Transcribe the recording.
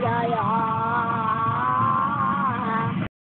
yeah, yeah.